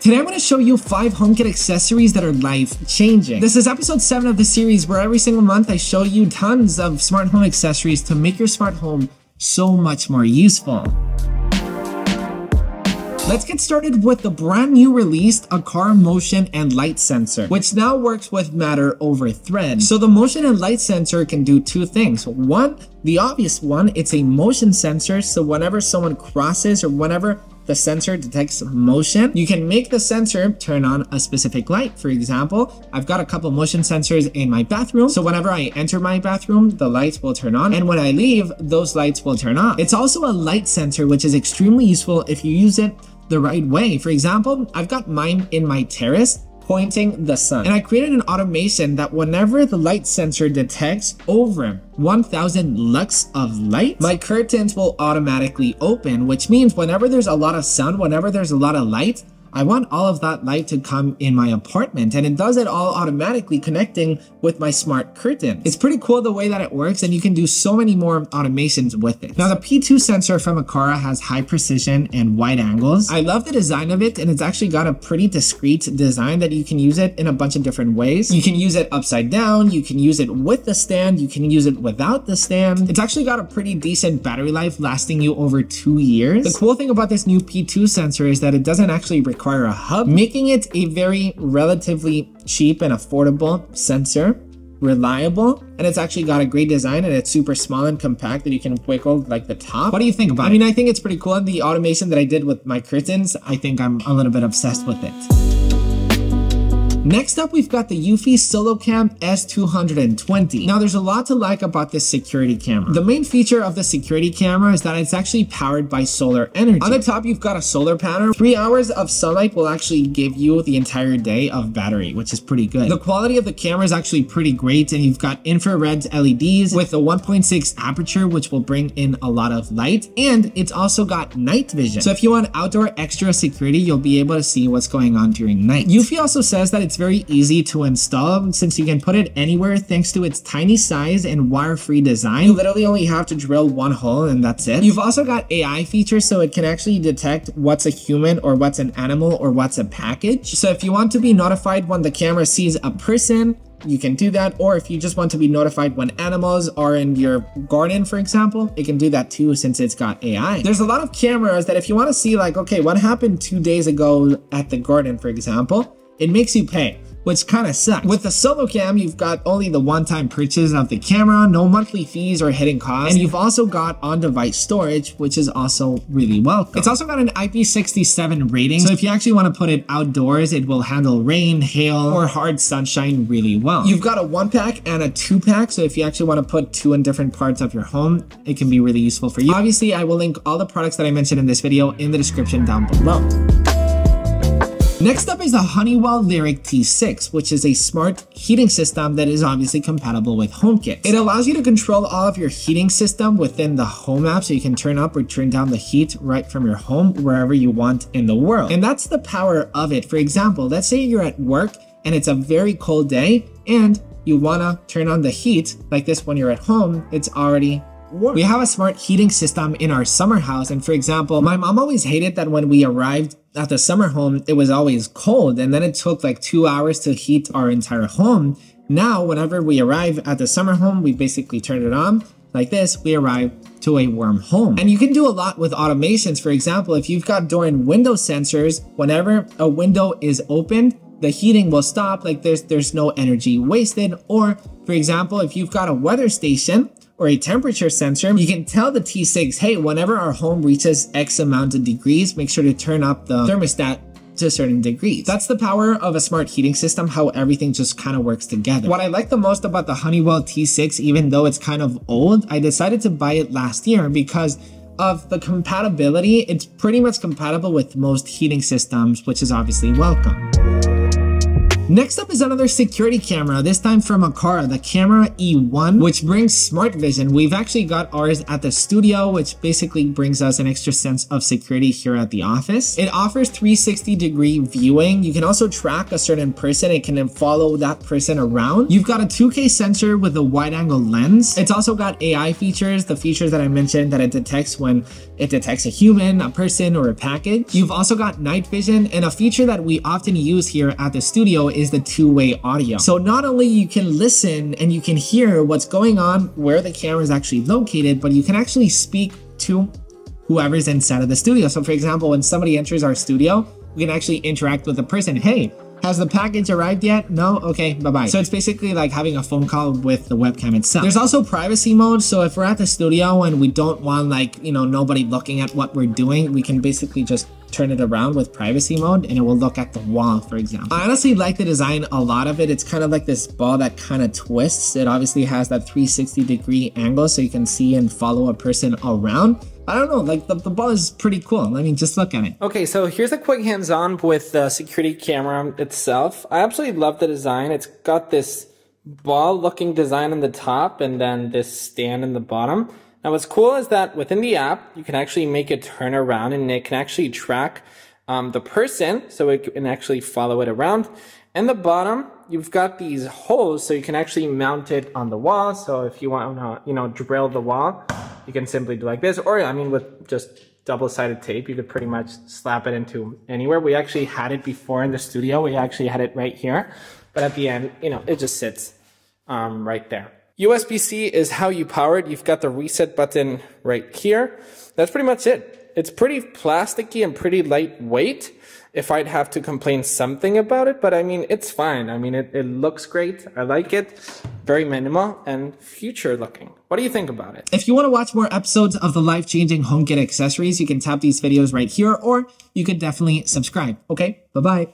Today I'm going to show you 5 HomeKit accessories that are life changing. This is episode 7 of the series where every single month I show you tons of smart home accessories to make your smart home so much more useful. Let's get started with the brand new released Aqara motion and light sensor, which now works with Matter over Thread. So the motion and light sensor can do two things. One, the obvious one, it's a motion sensor. So whenever someone crosses or whenever the sensor detects motion, you can make the sensor turn on a specific light. For example, I've got a couple motion sensors in my bathroom. So whenever I enter my bathroom, the lights will turn on. And when I leave, those lights will turn off. It's also a light sensor, which is extremely useful if you use it the right way. For example, I've got mine in my terrace pointing the sun. And I created an automation that whenever the light sensor detects over 1000 lux of light, my curtains will automatically open, which means whenever there's a lot of sun, whenever there's a lot of light, I want all of that light to come in my apartment and it does it all automatically connecting with my smart curtain. It's pretty cool the way that it works and you can do so many more automations with it. Now the P2 sensor from Aqara has high precision and wide angles. I love the design of it and it's actually got a pretty discreet design that you can use it in a bunch of different ways. You can use it upside down, you can use it with the stand, you can use it without the stand. It's actually got a pretty decent battery life lasting you over two years. The cool thing about this new P2 sensor is that it doesn't actually require require a hub, making it a very relatively cheap and affordable sensor reliable and it's actually got a great design and it's super small and compact that you can wiggle like the top. What do you think about I it? I mean, I think it's pretty cool. The automation that I did with my curtains, I think I'm a little bit obsessed with it. Next up, we've got the Eufy SoloCam S220. Now, there's a lot to like about this security camera. The main feature of the security camera is that it's actually powered by solar energy. On the top, you've got a solar panel. Three hours of sunlight will actually give you the entire day of battery, which is pretty good. The quality of the camera is actually pretty great, and you've got infrared LEDs with a 1.6 aperture, which will bring in a lot of light, and it's also got night vision. So if you want outdoor extra security, you'll be able to see what's going on during night. Eufy also says that it's very easy to install since you can put it anywhere thanks to its tiny size and wire-free design. You literally only have to drill one hole and that's it. You've also got AI features so it can actually detect what's a human or what's an animal or what's a package. So if you want to be notified when the camera sees a person, you can do that. Or if you just want to be notified when animals are in your garden, for example, it can do that too since it's got AI. There's a lot of cameras that if you want to see like, okay, what happened two days ago at the garden, for example, it makes you pay which kind of sucks. With the solo cam, you've got only the one-time purchase of the camera, no monthly fees or hidden costs, and you've also got on-device storage, which is also really welcome. It's also got an IP67 rating, so if you actually want to put it outdoors, it will handle rain, hail, or hard sunshine really well. You've got a one-pack and a two-pack, so if you actually want to put two in different parts of your home, it can be really useful for you. Obviously, I will link all the products that I mentioned in this video in the description down below. Next up is the Honeywell Lyric T6, which is a smart heating system that is obviously compatible with HomeKit. It allows you to control all of your heating system within the Home app so you can turn up or turn down the heat right from your home wherever you want in the world. And that's the power of it. For example, let's say you're at work and it's a very cold day and you wanna turn on the heat like this when you're at home, it's already we have a smart heating system in our summer house. And for example, my mom always hated that when we arrived at the summer home, it was always cold. And then it took like two hours to heat our entire home. Now, whenever we arrive at the summer home, we basically turn it on like this, we arrive to a warm home. And you can do a lot with automations. For example, if you've got door and window sensors, whenever a window is opened, the heating will stop, like there's there's no energy wasted. Or for example, if you've got a weather station, or a temperature sensor, you can tell the T6, hey, whenever our home reaches X amount of degrees, make sure to turn up the thermostat to a certain degree. That's the power of a smart heating system, how everything just kind of works together. What I like the most about the Honeywell T6, even though it's kind of old, I decided to buy it last year because of the compatibility. It's pretty much compatible with most heating systems, which is obviously welcome. Next up is another security camera, this time from Aqara, the Camera E1, which brings smart vision. We've actually got ours at the studio, which basically brings us an extra sense of security here at the office. It offers 360 degree viewing. You can also track a certain person. It can follow that person around. You've got a 2K sensor with a wide angle lens. It's also got AI features, the features that I mentioned that it detects when it detects a human, a person, or a package. You've also got night vision and a feature that we often use here at the studio is the two-way audio. So not only you can listen and you can hear what's going on where the camera is actually located, but you can actually speak to whoever's inside of the studio. So for example, when somebody enters our studio, we can actually interact with the person. Hey, has the package arrived yet? No? Okay, bye-bye. So it's basically like having a phone call with the webcam itself. There's also privacy mode. So if we're at the studio and we don't want like, you know, nobody looking at what we're doing, we can basically just turn it around with privacy mode and it will look at the wall, for example. I honestly like the design a lot of it. It's kind of like this ball that kind of twists. It obviously has that 360 degree angle so you can see and follow a person around. I don't know, like the, the ball is pretty cool. I mean, just look at it. Okay, so here's a quick hands-on with the security camera itself. I absolutely love the design. It's got this ball looking design on the top and then this stand in the bottom. Now what's cool is that within the app, you can actually make it turn around and it can actually track um, the person so it can actually follow it around. And the bottom, you've got these holes so you can actually mount it on the wall. So if you want to, you know, drill the wall, you can simply do like this. Or I mean, with just double-sided tape, you could pretty much slap it into anywhere. We actually had it before in the studio. We actually had it right here. But at the end, you know, it just sits um, right there. USB-C is how you power it. You've got the reset button right here. That's pretty much it. It's pretty plasticky and pretty lightweight if I'd have to complain something about it, but I mean, it's fine. I mean, it, it looks great. I like it. Very minimal and future looking. What do you think about it? If you want to watch more episodes of the life-changing HomeKit accessories, you can tap these videos right here, or you could definitely subscribe. Okay, bye-bye.